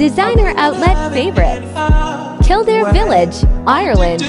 Designer outlet favorites. Kildare Village, Ireland.